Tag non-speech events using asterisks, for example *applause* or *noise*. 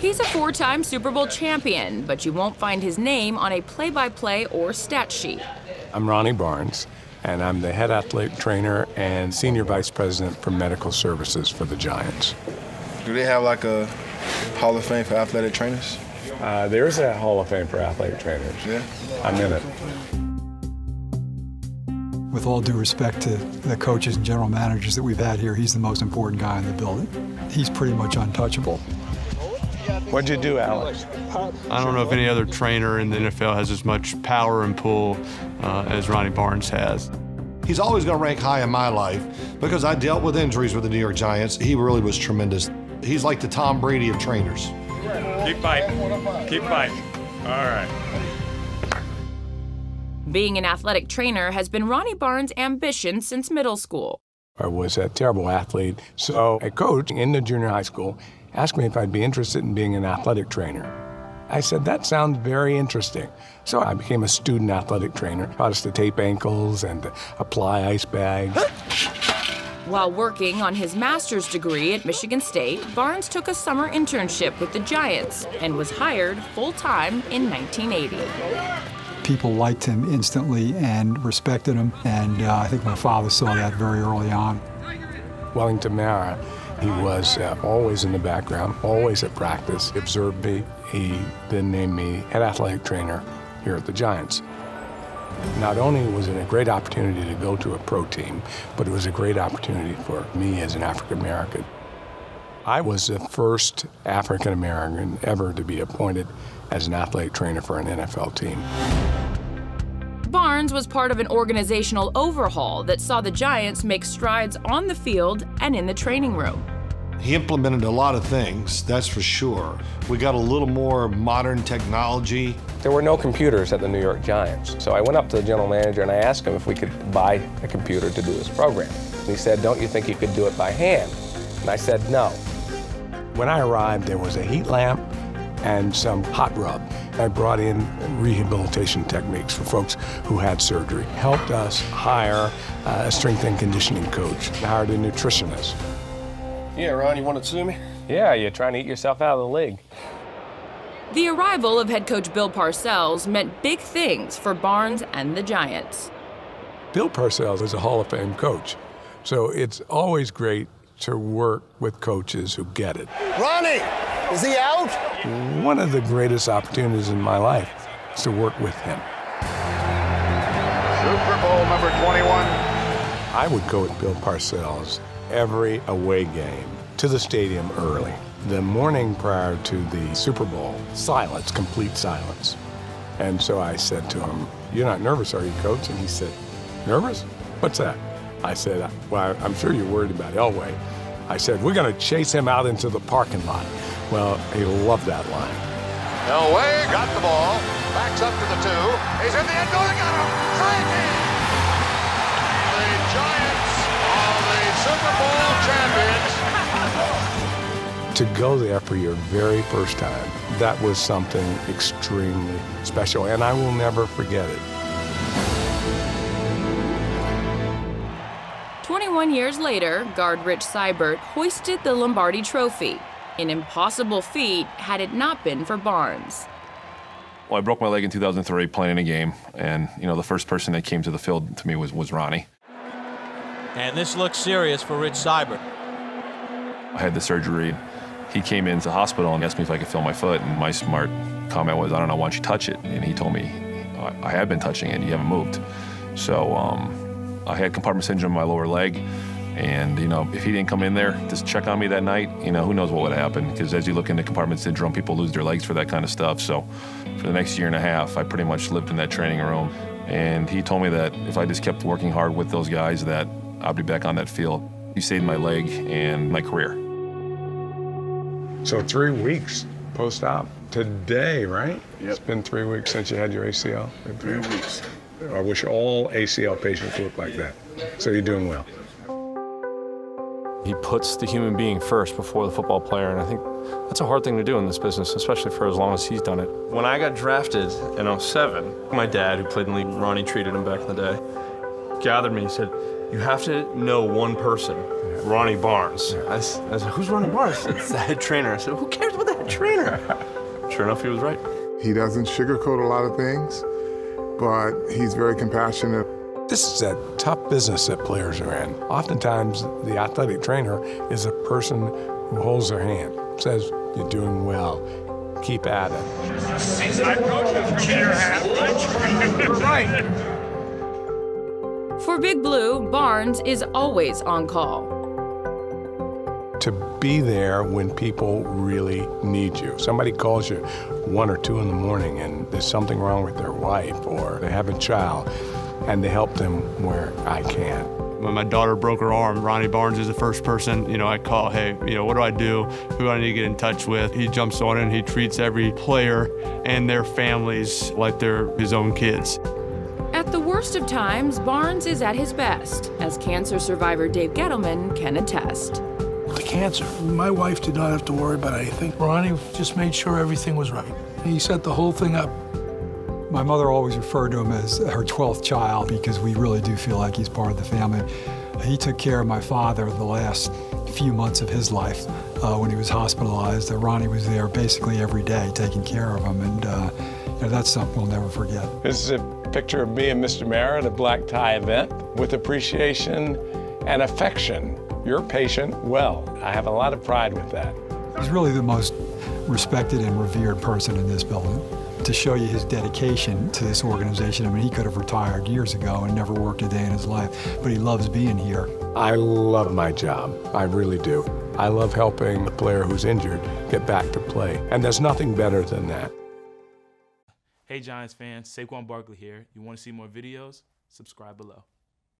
He's a four time Super Bowl champion, but you won't find his name on a play by play or stat sheet. I'm Ronnie Barnes, and I'm the head athletic trainer and senior vice president for medical services for the Giants. Do they have like a Hall of Fame for athletic trainers? Uh, there's a Hall of Fame for athletic trainers. Yeah. I'm in it. With all due respect to the coaches and general managers that we've had here, he's the most important guy in the building. He's pretty much untouchable. What'd you do, Alex? I don't know if any other trainer in the NFL has as much power and pull uh, as Ronnie Barnes has. He's always going to rank high in my life because I dealt with injuries with the New York Giants. He really was tremendous. He's like the Tom Brady of trainers. Keep fighting. Keep fighting. All right. Being an athletic trainer has been Ronnie Barnes' ambition since middle school. I was a terrible athlete, so a coach in the junior high school asked me if I'd be interested in being an athletic trainer. I said, that sounds very interesting. So I became a student athletic trainer, taught us to tape ankles and apply ice bags. While working on his master's degree at Michigan State, Barnes took a summer internship with the Giants and was hired full time in 1980. People liked him instantly and respected him, and uh, I think my father saw that very early on. Wellington Mara, he was uh, always in the background, always at practice, observed me. He then named me head athletic trainer here at the Giants. Not only was it a great opportunity to go to a pro team, but it was a great opportunity for me as an African American. I was the first African American ever to be appointed as an athletic trainer for an NFL team. Barnes was part of an organizational overhaul that saw the Giants make strides on the field and in the training room. He implemented a lot of things, that's for sure. We got a little more modern technology. There were no computers at the New York Giants, so I went up to the general manager and I asked him if we could buy a computer to do this program. And he said, Don't you think you could do it by hand? And I said, No. When I arrived, there was a heat lamp and some hot rub. I brought in rehabilitation techniques for folks who had surgery. Helped us hire uh, a strength and conditioning coach. Hired a nutritionist. Yeah, Ron, you want to sue me? Yeah, you're trying to eat yourself out of the league. The arrival of head coach Bill Parcells meant big things for Barnes and the Giants. Bill Parcells is a Hall of Fame coach, so it's always great to work with coaches who get it. Ronnie, is he out? One of the greatest opportunities in my life is to work with him. Super Bowl number 21. I would go with Bill Parcells every away game to the stadium early. The morning prior to the Super Bowl, silence, complete silence. And so I said to him, You're not nervous, are you, coach? And he said, Nervous? What's that? I said, Well, I'm sure you're worried about Elway. I said, We're going to chase him out into the parking lot. Well, he loved that line. Elway got the ball, backs up to the two. He's in the end zone, got him. Frankie! The Giants are the Super Bowl champions. To go there for your very first time, that was something extremely special, and I will never forget it. 21 years later, guard Rich Seubert hoisted the Lombardi Trophy, an impossible feat had it not been for Barnes. Well, I broke my leg in 2003 playing a game, and you know the first person that came to the field to me was was Ronnie. And this looks serious for Rich Seubert. I had the surgery. He came into the hospital and asked me if I could feel my foot, and my smart comment was, "I don't know. Why don't you touch it?" And he told me, "I, I have been touching it. You haven't moved." So um, I had compartment syndrome in my lower leg, and you know if he didn't come in there to check on me that night, you know who knows what would have happened? Because as you look into compartment syndrome, people lose their legs for that kind of stuff. So for the next year and a half, I pretty much lived in that training room. And he told me that if I just kept working hard with those guys, that I'd be back on that field. He saved my leg and my career. So three weeks post-op today, right? Yep. It's been three weeks since you had your ACL. Three weeks. I wish all ACL patients looked like that. So you're doing well. He puts the human being first before the football player, and I think that's a hard thing to do in this business, especially for as long as he's done it. When I got drafted in 07, my dad, who played in the league, Ronnie treated him back in the day, gathered me and said, You have to know one person, Ronnie Barnes. I said, who's Ronnie Barnes? It's *laughs* the head trainer. I said, who cares about the head trainer? Sure enough, he was right. He doesn't sugarcoat a lot of things, but he's very compassionate. This is a tough business that players are in. Oftentimes, the athletic trainer is a person who holds their hand, says, You're doing well, keep at it. For Big Blue, Barnes is always on call. To be there when people really need you. Somebody calls you one or two in the morning and there's something wrong with their wife or they have a child, and to help them where I can. When my daughter broke her arm, Ronnie Barnes is the first person, you know, I call, hey, you know, what do I do? Who do I need to get in touch with? He jumps on it and he treats every player and their families like they're his own kids. At the worst of times, Barnes is at his best, as cancer survivor Dave Gettleman can attest. The cancer. My wife did not have to worry about anything. Ronnie just made sure everything was right. He set the whole thing up. My mother always referred to him as her 12th child because we really do feel like he's part of the family. He took care of my father the last few months of his life uh, when he was hospitalized. Uh, Ronnie was there basically every day taking care of him, and uh, you know, that's something we'll never forget. This is a picture of me and Mr. Mara at a black tie event with appreciation and affection. You're patient well. I have a lot of pride with that. He's really the most respected and revered person in this building. To show you his dedication to this organization, I mean, he could have retired years ago and never worked a day in his life, but he loves being here. I love my job. I really do. I love helping the player who's injured get back to play. And there's nothing better than that. Hey Giants fans, Saquon Barkley here. You want to see more videos? Subscribe below.